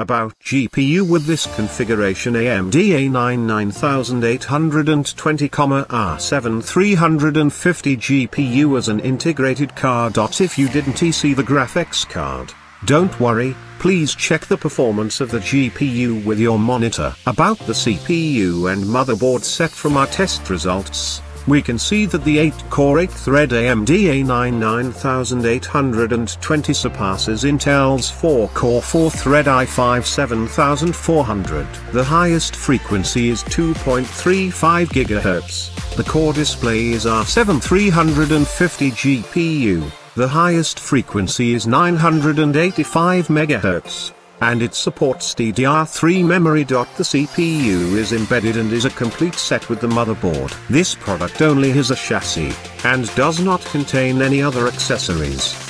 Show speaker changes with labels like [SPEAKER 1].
[SPEAKER 1] About GPU with this configuration AMD A9 9820, R7 ah, 350 GPU as an integrated card. If you didn't see the graphics card, don't worry, please check the performance of the GPU with your monitor. About the CPU and motherboard set from our test results, we can see that the 8-core 8-thread AMD A9 9820 surpasses Intel's 4-core 4-thread i5 7400. The highest frequency is 2.35 GHz. The core display is R7 350 GPU. The highest frequency is 985 MHz and it supports DDR3 memory. The CPU is embedded and is a complete set with the motherboard. This product only has a chassis, and does not contain any other accessories.